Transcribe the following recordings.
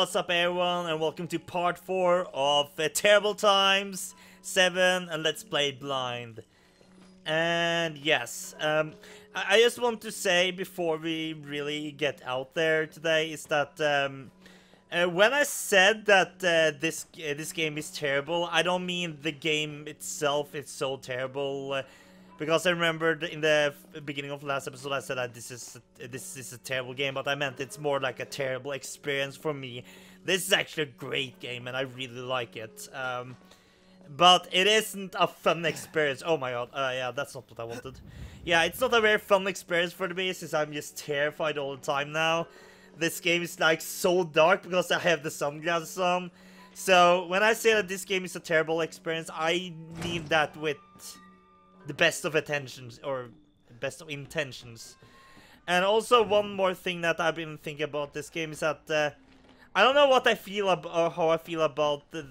What's up everyone, and welcome to part 4 of uh, Terrible Times 7 and Let's Play Blind. And yes, um, I, I, just want to say before we really get out there today is that um, uh, when I said that uh, this uh, this game is terrible, I don't mean the game itself is so terrible. Because I remembered in the beginning of last episode I said that this is a, this is a terrible game, but I meant it's more like a terrible experience for me. This is actually a great game, and I really like it. Um, but it isn't a fun experience. Oh my god, uh, yeah, that's not what I wanted. Yeah, it's not a very fun experience for me, since I'm just terrified all the time now. This game is like so dark because I have the sunglasses on. So when I say that this game is a terrible experience, I mean that with the best of intentions or best of intentions. And also one more thing that I've been thinking about this game is that uh, I don't know what I feel about or how I feel about the,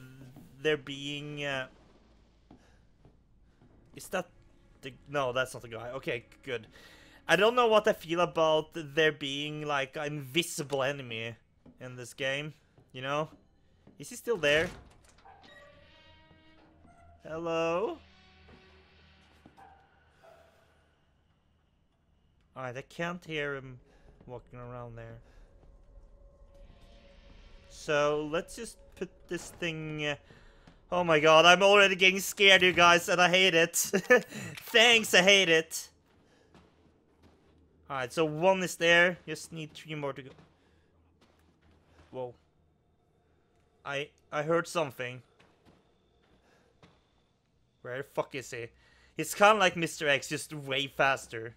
there being. Uh, is that the no? That's not the guy. Okay, good. I don't know what I feel about there being like an invisible enemy in this game. You know, is he still there? Hello. Alright, I can't hear him walking around there. So, let's just put this thing... Uh, oh my god, I'm already getting scared, you guys, and I hate it. Thanks, I hate it. Alright, so one is there. Just need three more to go. Whoa. I I heard something. Where the fuck is he? He's kind of like Mr. X, just way faster.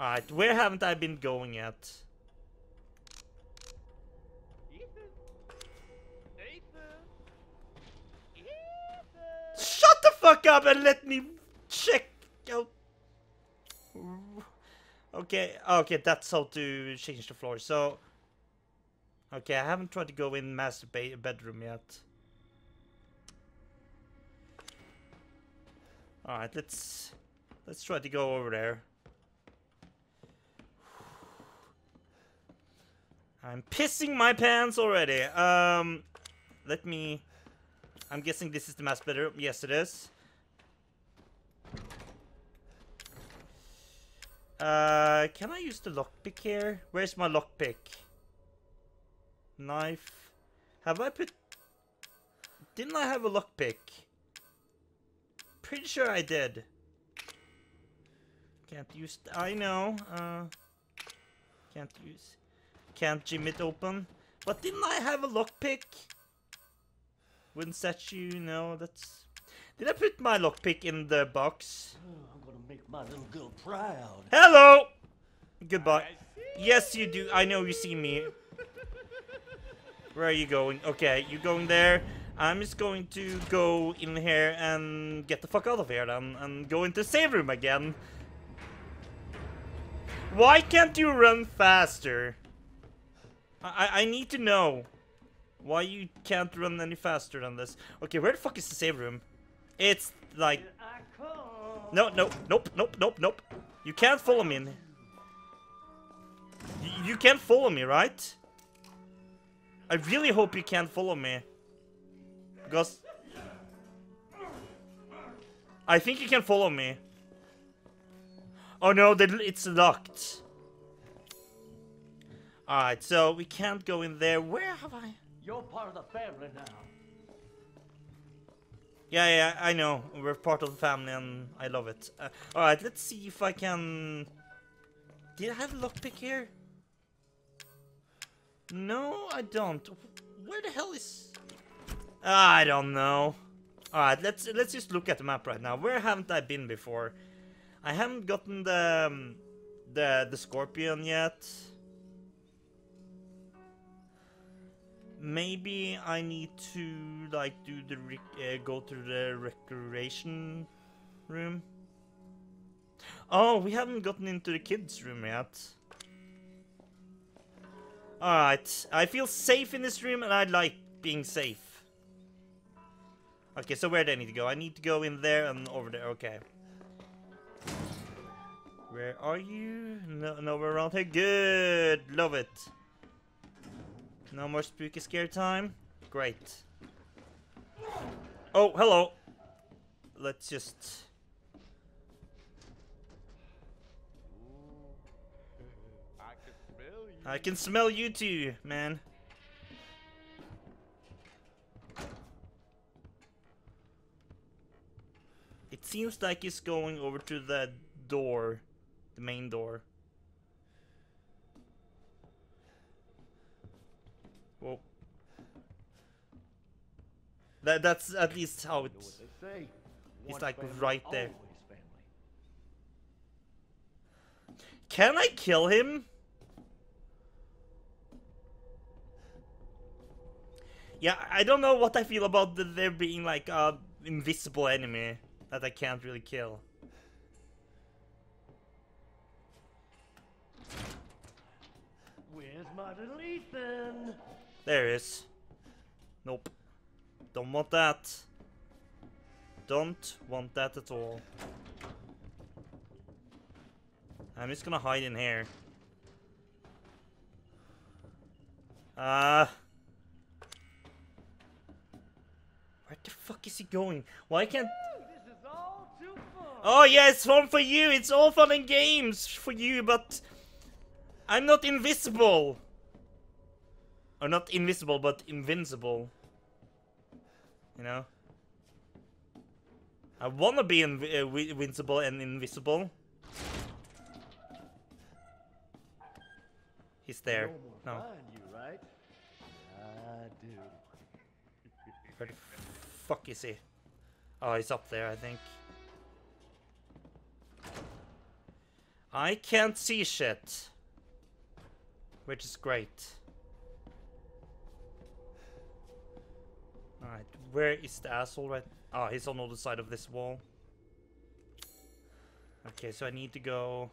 Alright, where haven't I been going yet? Shut the fuck up and let me check out. Okay, okay, that's how to change the floor. So, okay, I haven't tried to go in master bedroom yet. All right, let's let's try to go over there. I'm pissing my pants already. Um, let me... I'm guessing this is the master bedroom. Yes, it is. Uh, can I use the lockpick here? Where's my lockpick? Knife. Have I put... Didn't I have a lockpick? Pretty sure I did. Can't use... I know. Uh, can't use... Can't jim it open. But didn't I have a lockpick? Wouldn't that you no, that's... Did I put my lockpick in the box? Oh, I'm gonna make my little girl proud. Hello! Goodbye. Yes, you do. I know you see me. Where are you going? Okay, you going there. I'm just going to go in here and get the fuck out of here then. And go into save room again. Why can't you run faster? I, I need to know why you can't run any faster than this. Okay, where the fuck is the save room? It's like... No, no, nope, nope, nope, nope. You can't follow me. In... You, you can't follow me, right? I really hope you can't follow me. Because... I think you can follow me. Oh no, it's locked. Alright, so we can't go in there. Where have I? You're part of the family now. Yeah, yeah, I know. We're part of the family and I love it. Uh, Alright, let's see if I can... Did I have a lockpick here? No, I don't. Where the hell is... I don't know. Alright, let's let's just look at the map right now. Where haven't I been before? I haven't gotten the um, the the scorpion yet. Maybe I need to like do the uh, go to the recreation room. Oh, we haven't gotten into the kids' room yet. Alright, I feel safe in this room and I like being safe. Okay, so where do I need to go? I need to go in there and over there, okay. Where are you? No, nowhere around here. Good. Love it. No more spooky scare time. Great. Oh, hello. Let's just. I can smell you. I can smell you too, man. It seems like he's going over to the door, the main door. Whoa. That that's at least how know it's. what they say. He's One like right there. Can I kill him? Yeah, I don't know what I feel about the, there being like a invisible enemy that I can't really kill. Where's my little Ethan? There is. Nope. Don't want that. Don't want that at all. I'm just gonna hide in here. Uh... Where the fuck is he going? Why can't... Oh yeah, it's fun for you! It's all fun and games for you, but... I'm not invisible! Or not invisible, but invincible. You know? I wanna be inv uh, invincible and invisible. He's there. No you, right? I do. Where the fuck is he? Oh, he's up there, I think. I can't see shit. Which is great. Alright, where is the asshole right? Oh, he's on the other side of this wall. Okay, so I need to go...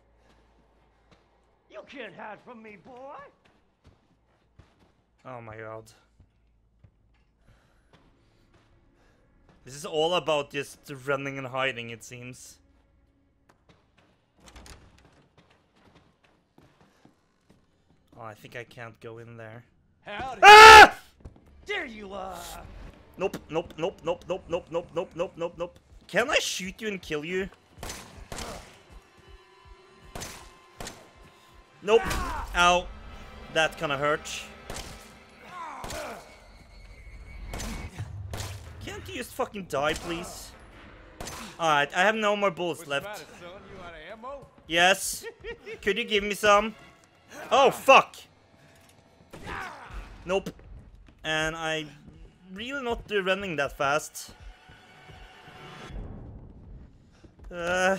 You can't hide from me, boy. Oh my god. This is all about just running and hiding, it seems. Oh, I think I can't go in there. Howdy. Ah! There you are. Nope, nope, nope, nope, nope, nope, nope, nope, nope, nope, nope. Can I shoot you and kill you? Nope. Ow. That kinda hurt. Can't you just fucking die, please? Alright, I have no more bullets What's left. matter, son? You out of ammo? Yes. Could you give me some? Oh, fuck. Nope. And I really not running that fast. Uh,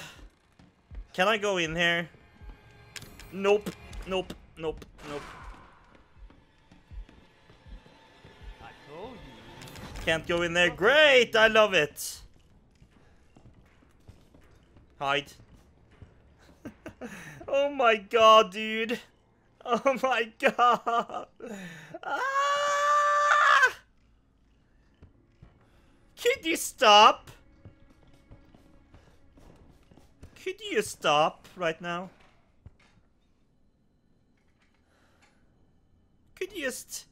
can I go in here? Nope. Nope. Nope. Nope. I told you. Can't go in there. Great! I love it. Hide. oh my god, dude. Oh my god. Ah! Could you stop? Could you stop right now? Could you just,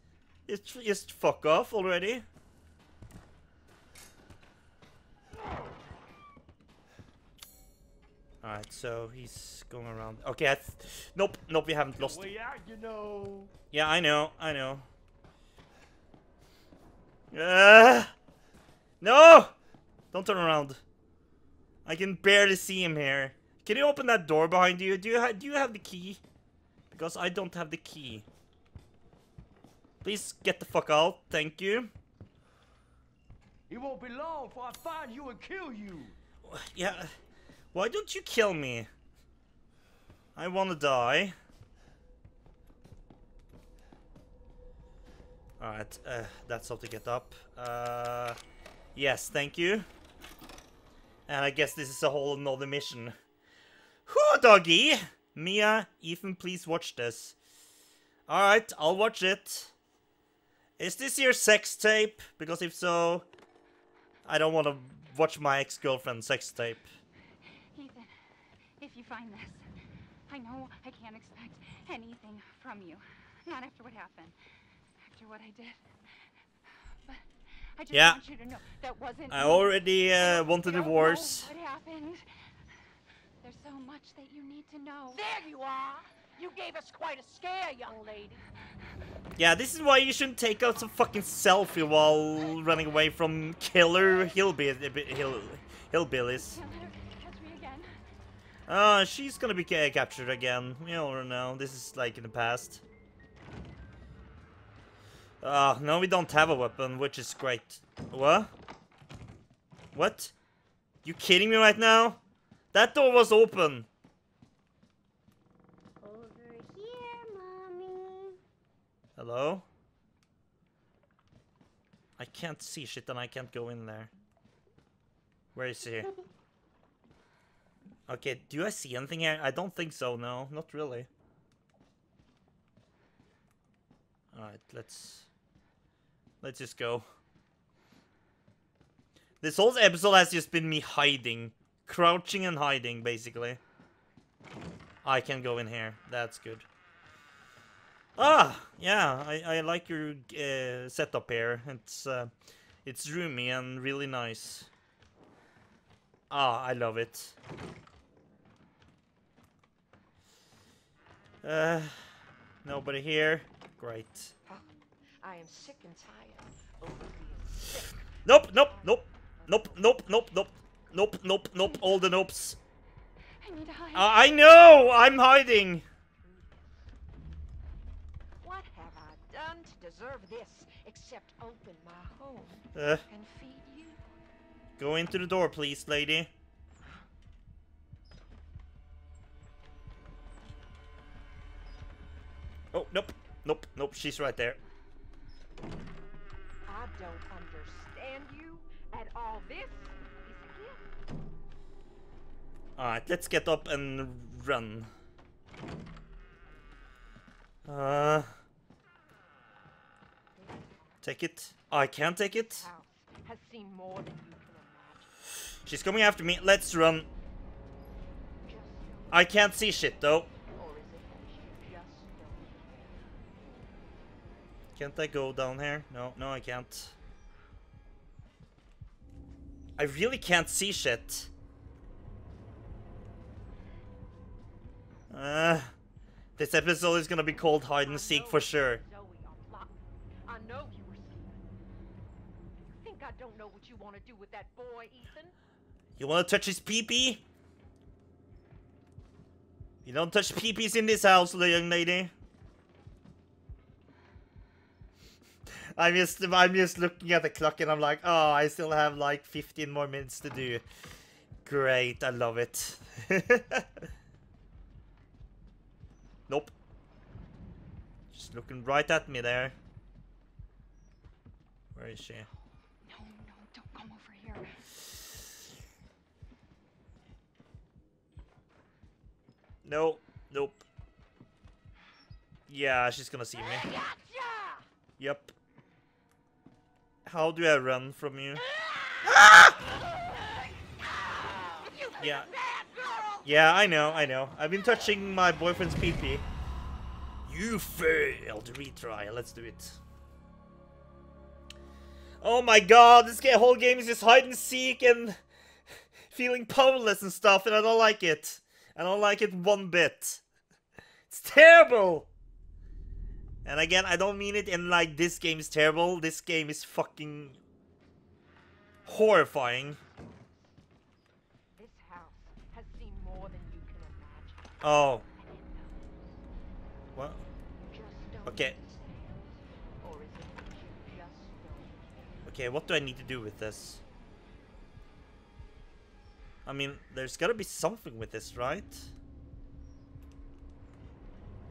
just, just fuck off already? Alright, so he's going around. Okay, I th nope, nope, we haven't lost. Way out, you know. Yeah, I know, I know. Uh, no! Don't turn around. I can barely see him here. Can you open that door behind you? Do you ha do you have the key? Because I don't have the key. Please get the fuck out. Thank you. It won't be long before I find you and kill you. Yeah. Why don't you kill me? I wanna die. Alright, uh, that's how to get up. Uh, yes, thank you. And I guess this is a whole another mission. Whoo, doggy! Mia, Ethan, please watch this. Alright, I'll watch it. Is this your sex tape? Because if so, I don't want to watch my ex-girlfriend's sex tape. Ethan, if you find this, I know I can't expect anything from you. Not after what happened. After what I did. But I just Yeah. want you to know that wasn't I already uh, You want a divorce. What happened? There's so much that you need to know. There you are. You gave us quite a scare, young lady. Yeah, this is why you shouldn't take out some fucking selfie while running away from killer hillbill hill hillbillies. Can't let her catch me again. Uh, she's gonna be captured again. We don't know. This is like in the past. Ah, no, we don't have a weapon, which is great. What? What? You kidding me right now? That door was open. Over here, mommy. Hello? I can't see shit and I can't go in there. Where is he? Okay, do I see anything here? I don't think so, no. Not really. Alright, let's... Let's just go. This whole episode has just been me hiding. Crouching and hiding, basically. I can go in here. That's good. Ah, yeah, I, I like your uh, setup here. It's uh, it's roomy and really nice. Ah, I love it. Uh, nobody here. Great. I am sick and tired. Nope, nope, nope. Nope, nope, nope, nope. Nope, nope, nope, all the nopes. I need to hide. I know! I'm hiding! What have I done to deserve this except open my home uh. and feed you? Go into the door, please, lady. Oh, nope. Nope, nope, she's right there. I don't understand you at all. This is a gift. Alright, let's get up and run. Uh. Take it. I can't take it. Has seen more than you can. She's coming after me. Let's run. I can't see shit though. or is it that you just don't? Can't I go down here? No, no, I can't. I really can't see shit. Uh, this episode is gonna be called hide and seek for sure. Zoe on lock. I know you were scared. You think I don't know what you want to do with that boy, Ethan? You wanna touch his pee-pee? You don't touch pee-pees in this house, little young lady. I'm just, I'm just looking at the clock and I'm like, oh, I still have like 15 more minutes to do. Great, I love it. nope. Just looking right at me there. Where is she? No, no, don't come over here. No, nope. Yeah, she's gonna see me. Gotcha! Yep. How do I run from you? Yeah. Yeah, I know, I know. I've been touching my boyfriend's pee-pee. You failed. Retry. Let's do it. Oh my god, this whole game is just hide and seek and feeling powerless and stuff, and I don't like it. I don't like it one bit. It's terrible! And again, I don't mean it in like this game is terrible. This game is fucking horrifying. This house has seen more than you can imagine. Oh, And it knows. what? Okay. understand. Or is it that you just don't? Okay, what do I need to do with this? I mean, there's gotta be something with this, right?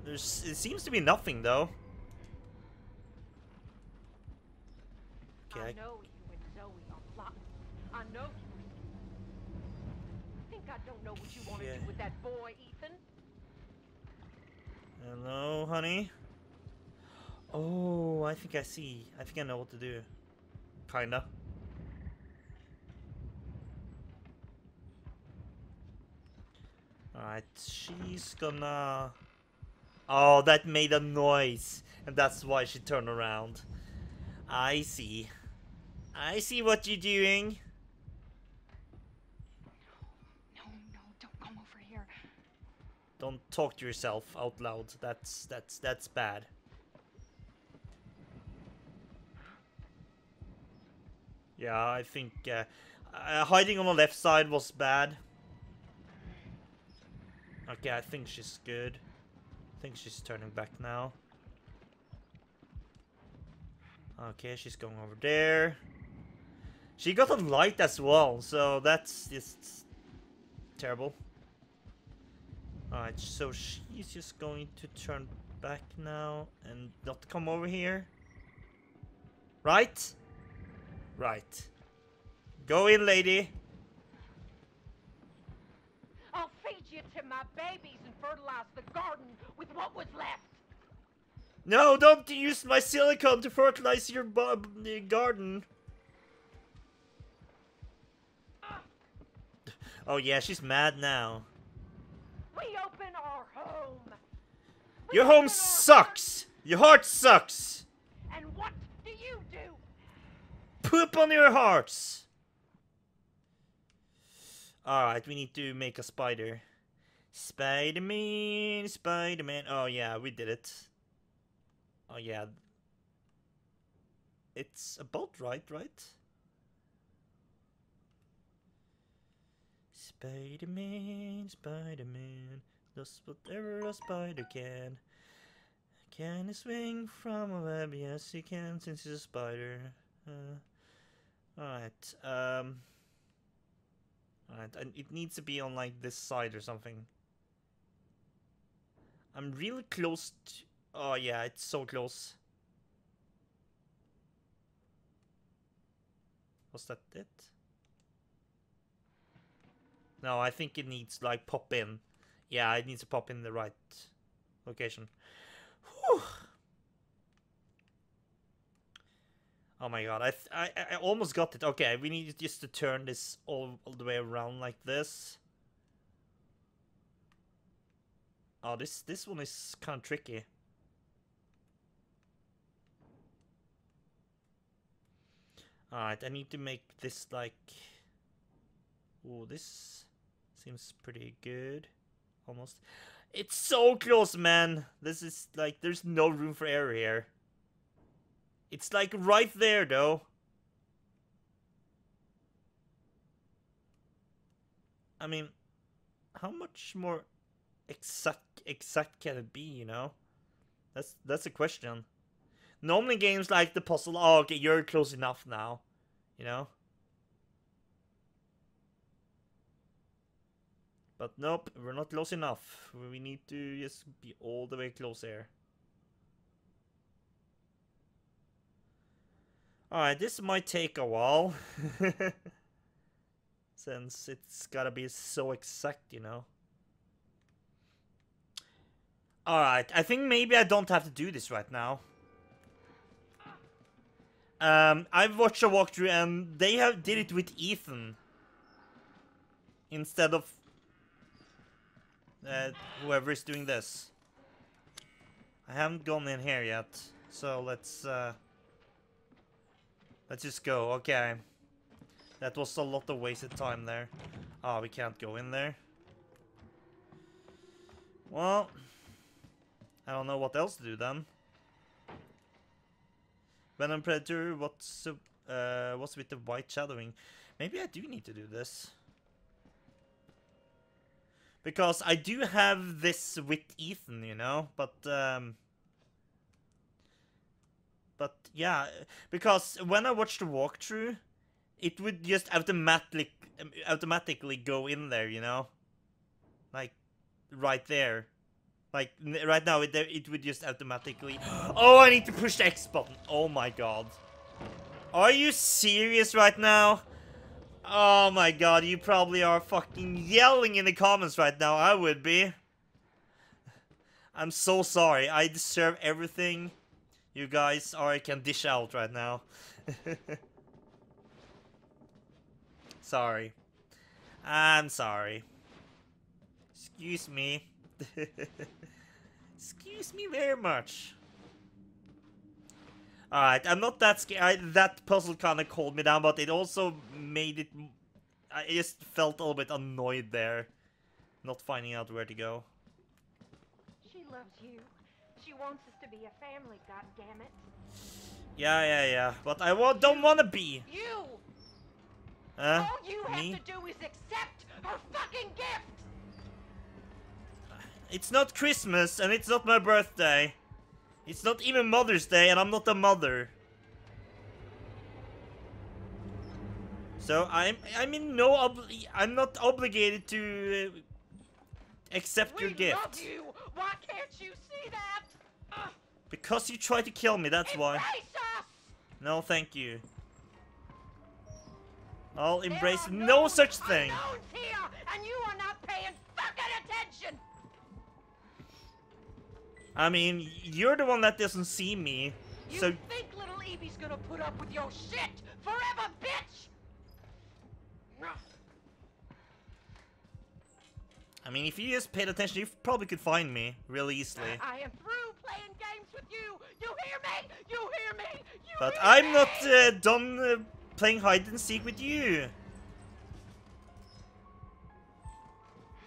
There's, it seems to be nothing, though. Okay, I I- know you and Zoe are plotting. I know you scared. Think I don't know what you want to Yeah. do with that boy, Ethan? Hello, honey? Oh, I think I see. I think I know what to do. Kinda. Alright, she's gonna... Oh, that made a noise. And that's why she turned around. I see. I see what you're doing. No, no, don't come over here. Don't talk to yourself out loud. That's that's that's bad. Yeah, I think uh, uh, hiding on the left side was bad. Okay, I think she's good. I think she's turning back now. Okay, she's going over there. She got a light as well, so that's just terrible. Alright, so she's just going to turn back now and not come over here. Right? Right. Go in, lady. I'll feed you to my babies and fertilize the garden with what was left. No, don't use my silicone to fertilize your garden. Oh yeah, she's mad now. We open our home. We Your home sucks. Your heart sucks. And what do you do? Poop on your hearts. Alright, we need to make a spider. Spider-Man, Spider-Man. Oh yeah, we did it. Oh yeah. It's about right, right? Spider-Man, Spider-Man, does whatever a spider can. Can he swing from a web? Yes, he can, since he's a spider. Uh, alright, um... Alright, it needs to be on, like, this side or something. I'm really close to... Oh, yeah, it's so close. Was that it? No, I think it needs, like, pop in. Yeah, it needs to pop in the right location. Whew. Oh my god, I, I I almost got it. Okay, we need just to turn this all, all the way around like this. Oh, this this one is kind of tricky. Alright, I need to make this like... Oh, this seems pretty good. Almost. It's so close, man! This is like, there's no room for error here. It's like right there, though. I mean, how much more exact exact can it be? You know, that's that's a question. Normally, games like the puzzle, oh, okay, you're close enough now. You know. But nope, we're not close enough. We need to just be all the way close here. Alright, this might take a while. Since it's gotta be so exact, you know. Alright, I think maybe I don't have to do this right now. Um, I've watched a walkthrough and they have did it with Ethan. Instead of uh, whoever is doing this. I haven't gone in here yet, so let's uh, let's just go. Okay, that was a lot of wasted time there. Ah, oh, we can't go in there. Well, I don't know what else to do then. Venom Predator, what's uh, what's with the white shadowing? Maybe I do need to do this. Because I do have this with Ethan, you know, but, um... But, yeah, because when I watched the walkthrough, it would just automatically, automatically go in there, you know? Like, right there. Like, right now, it, it would just automatically... Oh, I need to push the X button! Oh my god. Are you serious right now? Oh my god, you probably are fucking yelling in the comments right now. I would be. I'm so sorry. I deserve everything you guys are can dish out right now. sorry. I'm sorry. Excuse me. Excuse me very much. Alright, I'm not that scared. That puzzle kind of calmed me down, but it also made it... I just felt a little bit annoyed there. Not finding out where to go. She loves you. She wants us to be a family, goddammit. Yeah, yeah, yeah. But I wa don't want to be. You! Huh? All you have Me? to do is accept her fucking gift! It's not Christmas, and it's not my birthday. It's not even Mother's Day, and I'm not a mother. So I'm I'm in no obli I'm not obligated to uh, accept we your gift love you! Why can't you see that? Because you tried to kill me. That's why. us! No, thank you. I'll embrace no such thing. here, and you are not paying fucking attention! I mean, you're the one that doesn't see me. You So think little Evie's gonna put up with your shit forever, bitch? I mean, if you just paid attention, you probably could find me really easily. I am through playing games with you. You hear me? You hear me? You But hear I'm me? not uh, done uh, playing hide and seek with you.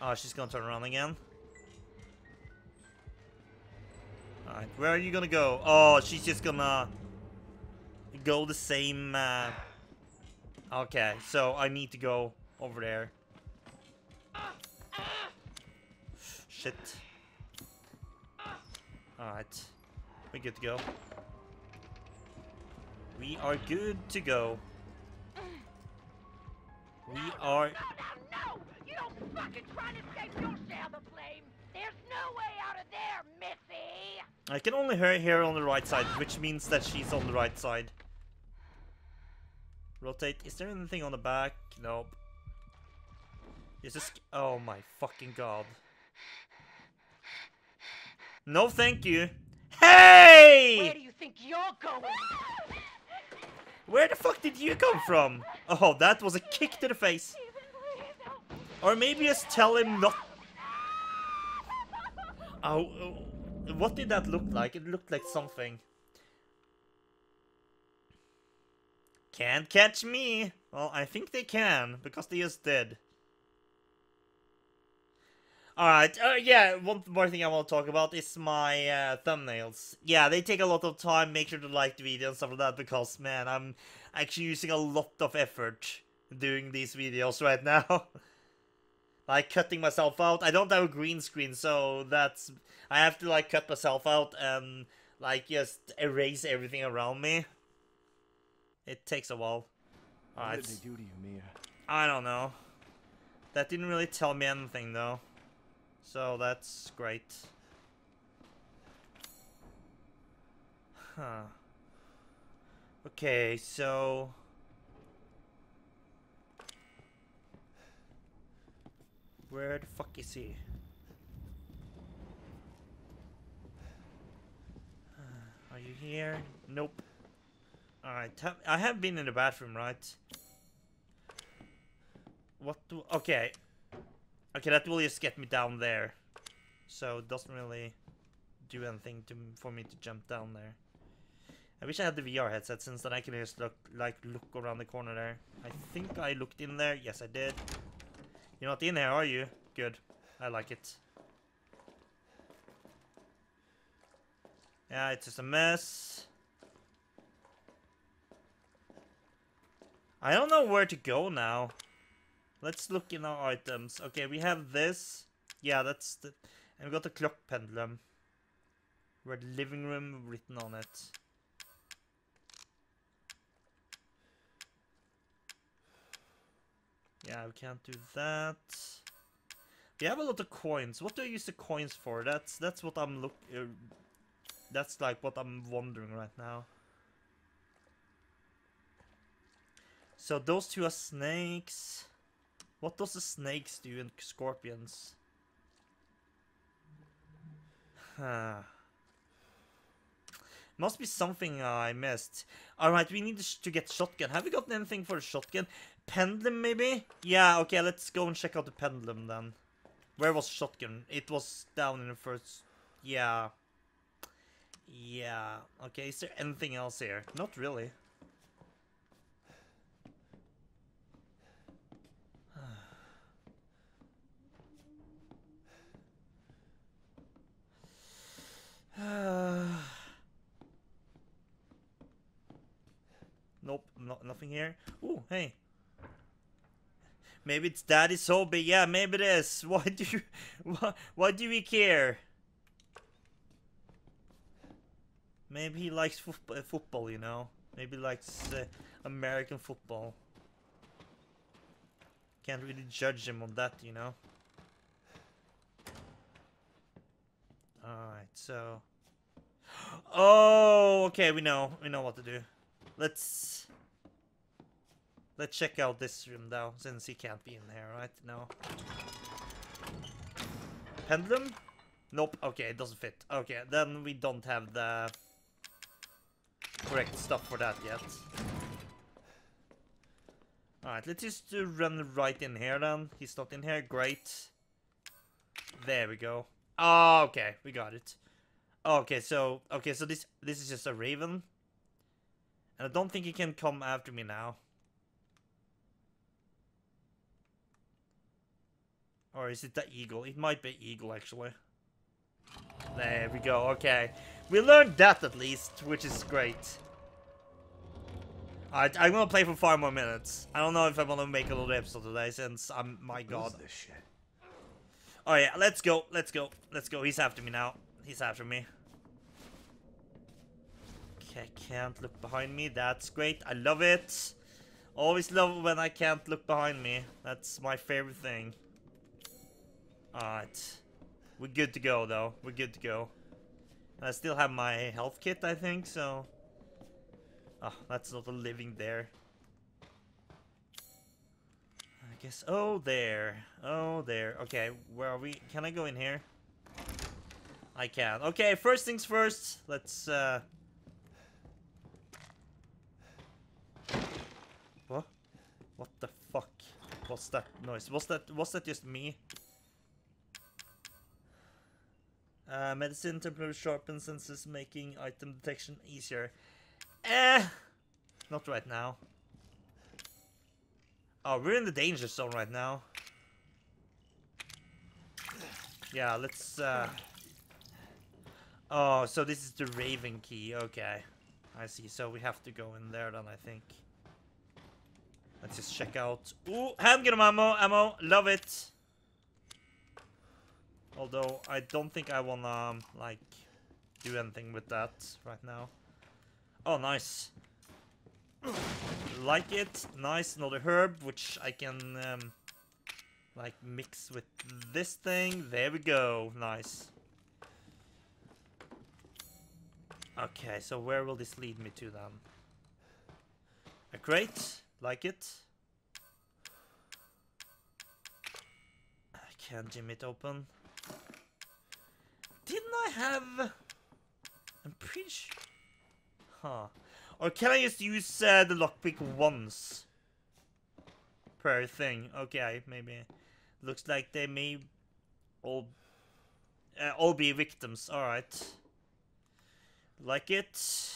Oh, she's gonna turn around again. Where are you gonna go? Oh, she's just gonna go the same. Uh... Okay, so I need to go over there. Shit. Alright. We're good to go. We are good to go. We are... No, no, no! You don't fucking try to escape. The flame. There's no way out of there, Missy. I can only hear her on the right side, which means that she's on the right side. Rotate. Is there anything on the back? Nope. Is this... Oh my fucking god. No thank you. Hey! Where do you think you're going? Where the fuck did you come from? Oh, that was a kick to the face. Or maybe just tell him not... Oh, oh, what did that look like? It looked like something. Can't catch me. Well, I think they can, because they just did. Alright, uh, yeah, one more thing I want to talk about is my uh, thumbnails. Yeah, they take a lot of time, make sure to like the video and stuff like that, because, man, I'm actually using a lot of effort doing these videos right now. Like, cutting myself out. I don't have a green screen, so that's... I have to, like, cut myself out and, like, just erase everything around me. It takes a while. What did they do to you, Mia? I don't know. That didn't really tell me anything, though. So that's great. Huh. Okay, so... Where the fuck is he? Are you here? Nope. Alright, I have been in the bathroom, right? What do... Okay. Okay, that will just get me down there. So it doesn't really do anything to for me to jump down there. I wish I had the VR headset since then I can just look like look around the corner there. I think I looked in there. Yes, I did. You're not in there, are you? Good. I like it. Yeah, it's just a mess. I don't know where to go now. Let's look in our items. Okay, we have this. Yeah, that's the... And we got the clock pendulum. The living room written on it. Yeah, we can't do that. We have a lot of coins. What do I use the coins for? That's that's what I'm look. Uh, that's like what I'm wondering right now. So those two are snakes. What does the snakes do and scorpions? Huh. Must be something I missed. Alright, we need to, to get shotgun. Have we gotten anything for a shotgun? Pendulum, maybe? Yeah, okay, let's go and check out the pendulum then. Where was shotgun? It was down in the first... Yeah. Yeah. Okay, is there anything else here? Not really. nope, no, nothing here. Ooh, hey. Maybe it's Daddy Sobe. Yeah, maybe it is. Why do you... Why, why do we care? Maybe he likes fo uh, football, you know? Maybe he likes uh, American football. Can't really judge him on that, you know? Alright, so... Oh, okay, we know. We know what to do. Let's... Let's check out this room though, since he can't be in here, right? No. Pendulum? Nope, okay, it doesn't fit. Okay, then we don't have the correct stuff for that yet. Alright, let's just run right in here then. He's not in here, great. There we go. Oh, okay, we got it. Okay, so okay, so this this is just a raven. And I don't think he can come after me now. Or is it the eagle? It might be eagle, actually. There we go, okay. We learned that at least, which is great. Alright, I'm gonna play for five more minutes. I don't know if I'm gonna make a little episode today, since I'm... My god. this shit? Oh yeah, let's go, let's go, let's go. He's after me now. He's after me. Okay, can't look behind me. That's great. I love it. Always love when I can't look behind me. That's my favorite thing. Alright. We're good to go, though. We're good to go. I still have my health kit, I think, so... Oh, that's not a living there. I guess... Oh, there. Oh, there. Okay, where are we? Can I go in here? I can. Okay, first things first. Let's, uh... What? What the fuck? What's that noise? Was that was that just me? Uh, medicine temporarily sharpens senses, making item detection easier. Eh, not right now. Oh, we're in the danger zone right now. Yeah, let's, uh... Oh, so this is the Raven key. Okay. I see. So we have to go in there then, I think. Let's just check out. Ooh, handgun ammo, ammo. Love it. Although, I don't think I wanna, um, like, do anything with that right now. Oh, nice. Like it. Nice, another herb, which I can, um, like, mix with this thing. There we go. Nice. Okay, so where will this lead me to then? A crate. Like it. I can't jam it open. Didn't I have... I'm pretty sure... Huh. Or can I just use uh, the lockpick once? Per thing. Okay, maybe. Looks like they may all... Uh, all be victims. Alright. Like it.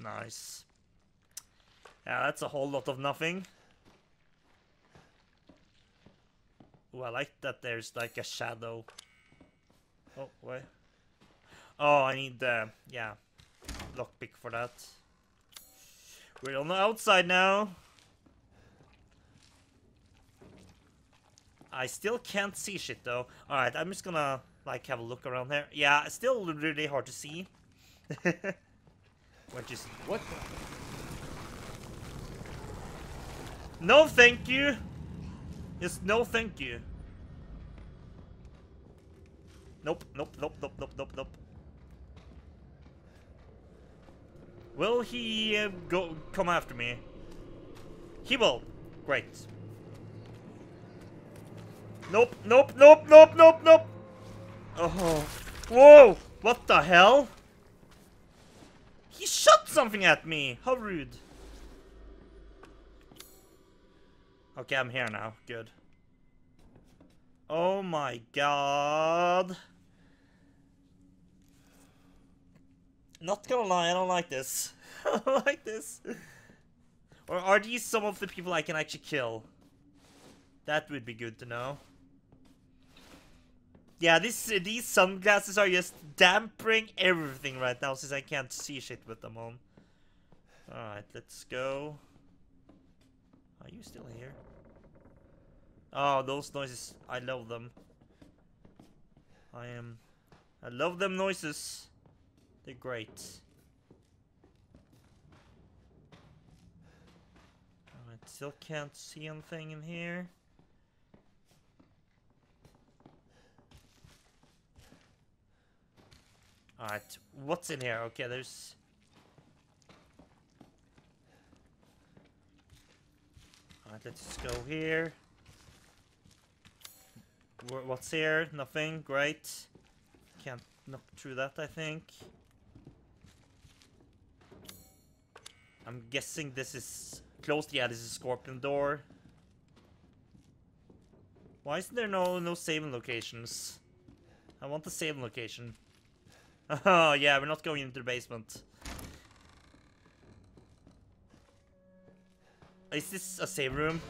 Nice. Yeah, that's a whole lot of nothing. Oh, I like that there's like a shadow. Oh, wait. Oh, I need the, uh, yeah, lockpick for that. We're on the outside now. I still can't see shit though. Alright, I'm just gonna like have a look around here. Yeah, it's still really hard to see. Which is What No thank you! Yes, no thank you. Nope, nope, nope, nope, nope, nope, nope. Will he uh, go come after me? He will. Great. Nope, nope, nope, nope, nope, nope. Oh. Whoa! What the hell? He shot something at me! How rude. Okay, I'm here now. Good. Oh my god. Not gonna lie, I don't like this. I don't like this. Or are these some of the people I can actually kill? That would be good to know. Yeah, this, these sunglasses are just dampering everything right now since I can't see shit with them on. Alright, let's go. Are you still here? Oh, those noises. I love them. I am... I love them noises. They're great. I still can't see anything in here. Alright, what's in here? Okay, there's... Alright, let's just go here. Wh- What's here? Nothing. Great. Can't knock through that, I think. I'm guessing this is closed. Yeah, this is Scorpion Door. Why isn't there no no saving locations? I want the saving location. Oh yeah, we're not going into the basement. Is this a save room?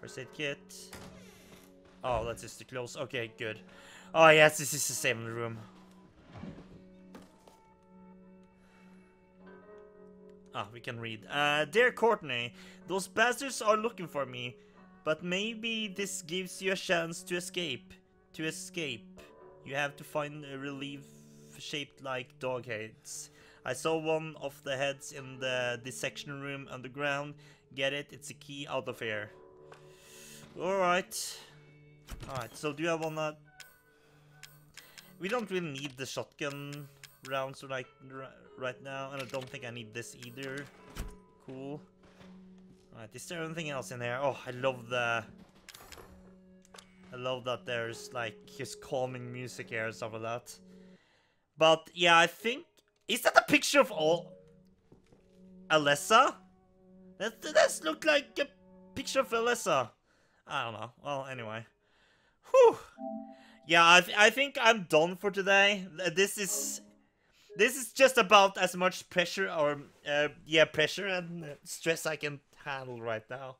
First aid kit. Oh, that's just too close. Okay, good. Oh yes, this is the same room. Ah, we can read. Uh, Dear Courtney, those bastards are looking for me, but maybe this gives you a chance to escape. To escape, you have to find a relief shaped like dog heads. I saw one of the heads in the dissection room underground. Get it? It's a key out of here. Alright. Alright, so do I wanna... We don't really need the shotgun rounds right, right now, and I don't think I need this either. Cool. Alright, is there anything else in there? Oh, I love the... I love that there's like just calming music here and stuff like that. But yeah, I think is that a picture of all Alessa? That that does look like a picture of Alessa. I don't know. Well, anyway. Whew. Yeah, I, th I think I'm done for today. This is this is just about as much pressure or uh, yeah pressure and uh, stress I can handle right now.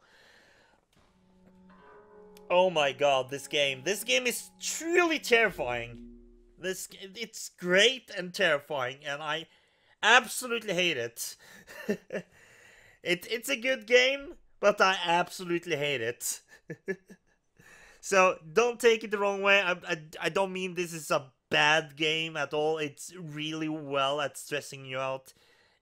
Oh my god, this game. This game is truly terrifying. This it's great and terrifying and I absolutely hate it. it it's a good game, but I absolutely hate it. so don't take it the wrong way. I, I I don't mean this is a bad game at all. It's really well at stressing you out.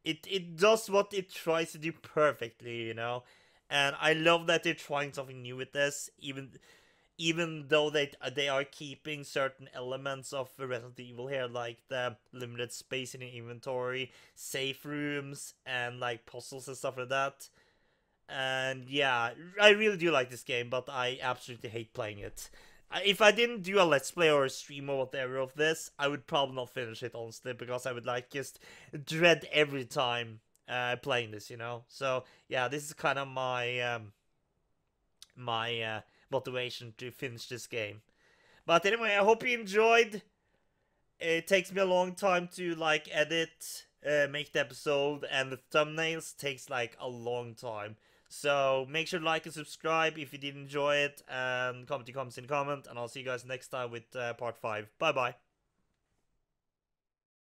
It it does what it tries to do perfectly, you know. And I love that they're trying something new with this, even even though they they are keeping certain elements of Resident Evil here, like the limited space in your inventory, safe rooms, and like puzzles and stuff like that. And yeah, I really do like this game, but I absolutely hate playing it. If I didn't do a let's play or a stream or whatever of this, I would probably not finish it honestly because I would like just dread every time uh, playing this, you know. So yeah, this is kind of my um, my uh, motivation to finish this game. But anyway, I hope you enjoyed. It takes me a long time to like edit, uh, make the episode, and the thumbnails takes like a long time. So make sure to like and subscribe if you did enjoy it, and comment your comments in comment, and I'll see you guys next time with uh, part five. Bye bye.